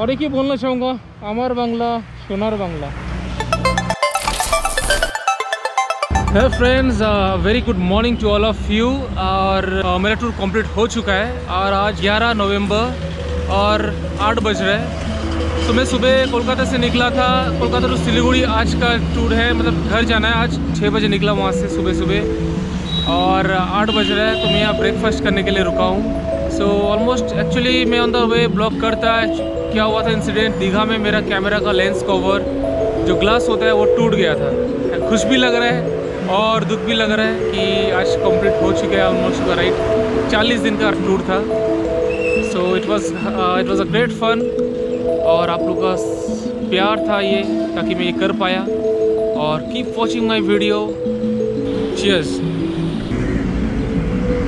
और एक ही बोलना चाहूँगा अमर बांग्ला सोनार बांग्ला। है friends very good morning to all of you और uh, मेरा टूर कंप्लीट हो चुका है और आज 11 नवंबर और 8 बज रहे तो मैं सुबह कोलकाता से निकला था। कोलकाता टू सिलीगुड़ी आज का टूर है। मतलब घर जाना है आज। 6 बजे निकला वहाँ से सुबह सुबह। और 8 बज रहा है तो मैं यहाँ ब्रेकफास्ट करने के लिए रुका हूँ। सो ऑलमोस्ट एक्चुअली मैं ऑन द वे ब्लॉक करता क्या हुआ था इंसिडेंट दीघा में मेरा कैमरा का लेंस कवर जो ग्लास होता है, वो टूट गया था। खुश भी लग रहा है और दुख भी लग रहा है कि आज कंप्लीट हो चुका है ऑलमोस्ट का राइट 40 दिन का टूर था। So it was it was a great fun और आप लोग का प्यार था ये, ताकि मैं ये कर पाया। और keep watching my video cheers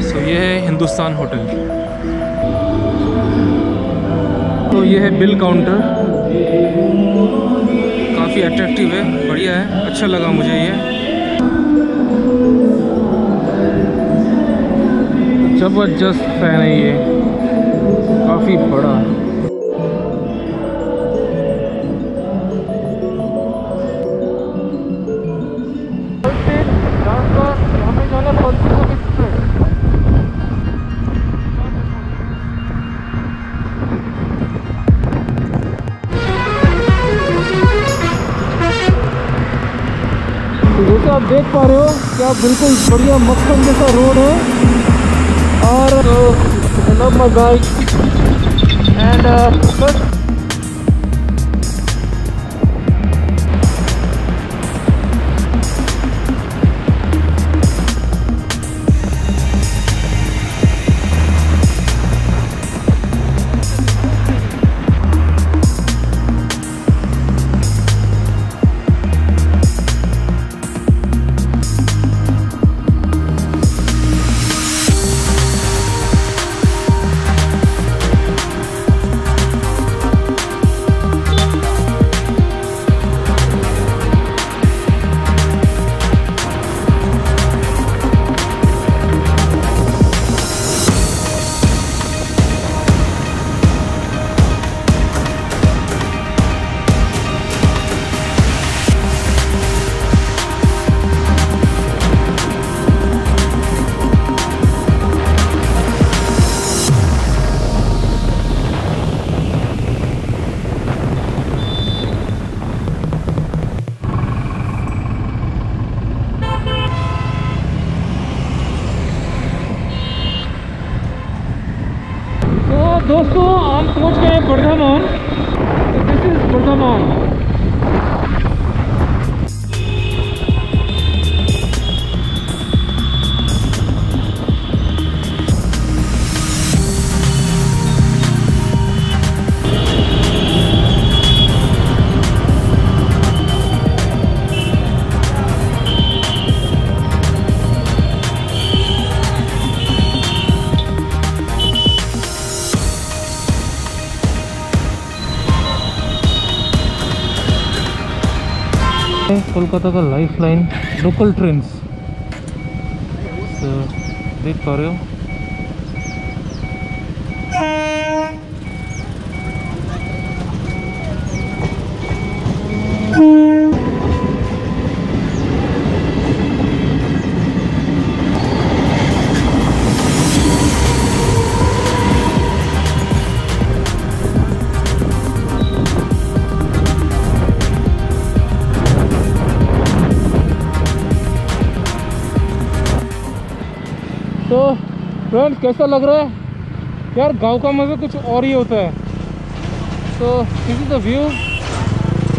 so ये है हिंदुस्तान होटल। तो ये है बिल काउंटर। काफ़ी अट्रैक्टिव है, बढ़िया है अच्छा लगा मुझे ये। ज़बरदस्त फ़ैन है ये। काफ़ी बड़ा आप देख पा रहे हो क्या बिल्कुल बढ़िया मक्खन जैसा रोड है। और लव माई बाइक एंड बस कोलकाता का लाइफ लाइन लोकल ट्रेन देख पा रहे हो फ्रेंड्स कैसा लग रहा है? यार, गाँव का मज़ा कुछ और ही होता है। तो this is the view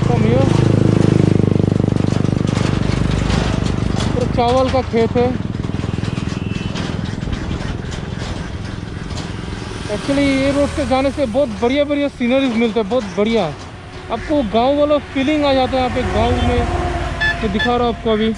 from you चावल का खेत है। एक्चुअली ये रोड से जाने से बहुत बढ़िया बढ़िया सीनरीज मिलते हैं, बहुत बढ़िया। आपको गाँव वाला फीलिंग आ जाता है यहाँ पे, गाँव में। तो दिखा रहा हूँ आपको अभी।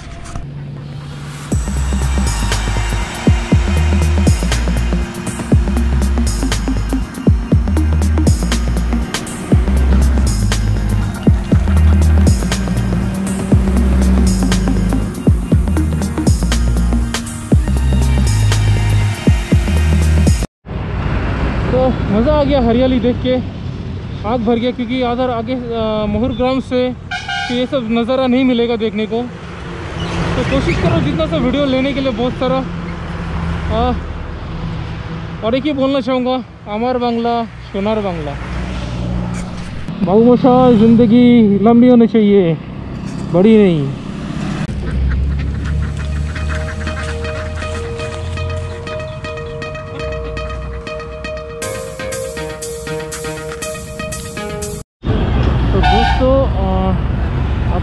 आ गया हरियाली देख के। आग भर गया क्योंकि आधर आगे मोहर ग्राम से तो ये सब नज़ारा नहीं मिलेगा देखने को। तो कोशिश करो जितना सा वीडियो लेने के लिए बहुत सारा। आ, और एक ही बोलना चाहूँगा अमर बांग्ला सोनार बांग्ला। बाबू मोशा ज़िंदगी लंबी होनी चाहिए बड़ी नहीं।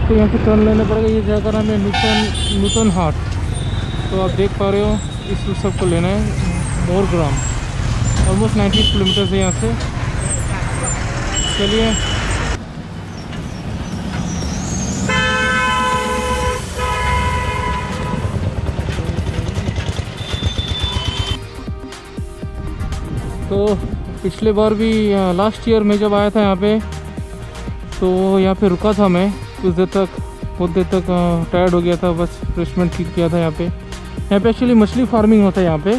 आपको यहाँ से टर्न लेना पड़ेगा। ये जगह नाम है नूतन नूतन हाट तो आप देख पा रहे हो, इस उत्सव को लेना है। मोर ग्राम ऑलमोस्ट 90 किलोमीटर है यहाँ से। चलिए। तो पिछले बार भी लास्ट ईयर में जब आया था यहाँ पे तो यहाँ पे रुका था मैं। कुछ देर तक, बहुत देर तक टायर्ड हो गया था, बस रिफ्रेशमेंट ठीक किया था यहाँ पे। यहाँ पे एक्चुअली मछली फ़ार्मिंग होता है यहाँ पे।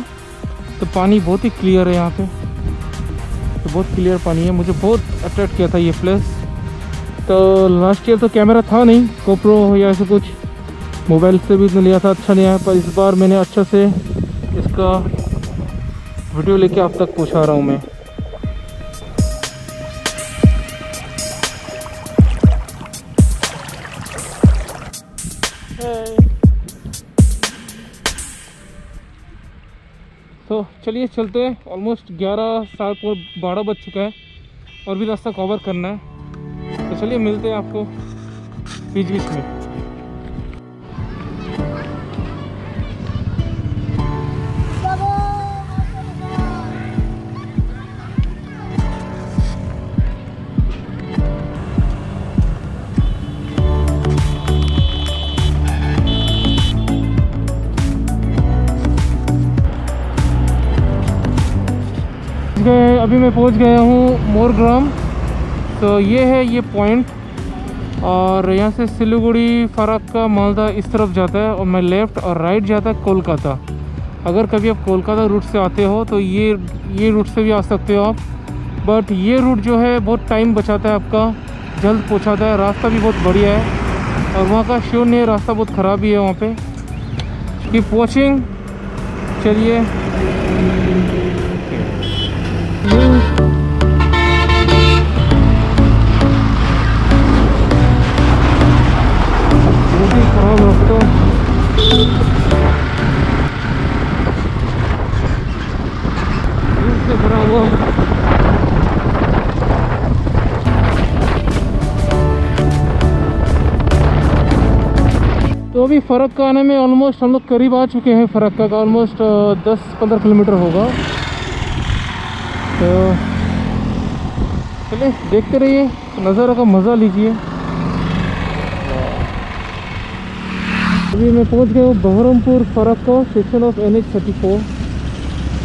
तो पानी बहुत ही क्लियर है यहाँ पे। तो बहुत क्लियर पानी है। मुझे बहुत अट्रैक्ट किया था ये प्लेस तो लास्ट ईयर तो कैमरा था नहीं कोप्रो या ऐसे कुछ। मोबाइल से भी लिया था अच्छा नहीं आया। पर इस बार मैंने अच्छा से इसका वीडियो लेके आप तक पहुँचा रहा हूँ मैं। तो चलिए चलते हैं। ऑलमोस्ट ग्यारह साल पर बारह बज चुका है और भी रास्ता कवर करना है। तो चलिए मिलते हैं आपको बीच बीच में। अभी मैं पहुँच गया हूँ मोरग्राम। तो ये है ये पॉइंट और यहाँ से सिलीगुड़ी, फरक्का, मालदा इस तरफ़ जाता है और मैं लेफ़्ट और राइट जाता है कोलकाता। अगर कभी आप कोलकाता रूट से आते हो तो ये ये रूट से भी आ सकते हो आप। बट ये रूट जो है, बहुत टाइम बचाता है आपका। जल्द पहुँचाता है। रास्ता भी बहुत बढ़िया है। और वहाँ का है रास्ता बहुत ख़राब ही है वहाँ पर कीप वॉचिंग चलिए। अभी फ़र्क का आने में ऑलमोस्ट हम लोग करीब आ चुके हैं फ़र्क का ऑलमोस्ट दस पंद्रह किलोमीटर होगा। तो चलिए, देखते रहिए नज़ारा का मज़ा लीजिए। अभी मैं पहुँच गया हूँ बहरमपुर फ़र्क का section of N H thirty four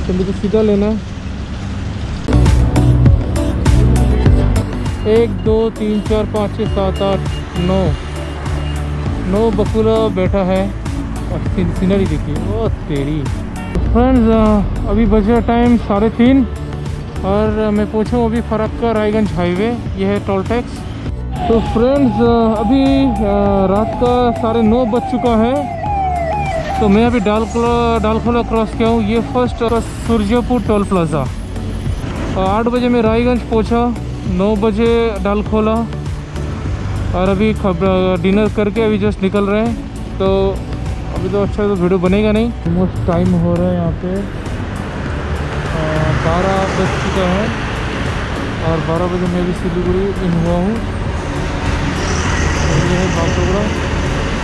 तो मुझे सीधा लेना है। एक, दो, तीन, चार, पाँच, छः, सात, आठ, नौ। नो बकुला बैठा है और सीनरी देखिए। वो तेरी। फ्रेंड्स अभी बजा टाइम साढ़े तीन और मैं पूछूँ अभी फरक्का रायगंज हाईवे ये है टोल टैक्स तो फ्रेंड्स अभी रात का साढ़े नौ बज चुका है। तो मैं अभी डालखोला डालखोला क्रॉस किया हूँ। ये फ़र्स्ट सूर्यपुर टोल प्लाज़ा आठ बजे मैं रायगंज पहुँचा, नौ बजे डालखोला और अभी डिनर करके अभी जस्ट निकल रहे हैं। तो अभी तो अच्छा तो वीडियो बनेगा नहीं। ऑलमोस्ट टाइम हो रहा है यहाँ पे। बारह बज चुका है और बारह बजे मैं भी सिलीगुड़ी इन हुआ हूँ। ये है बागडोगरा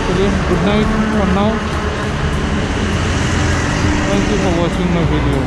चलिए good night now thank you for watching my video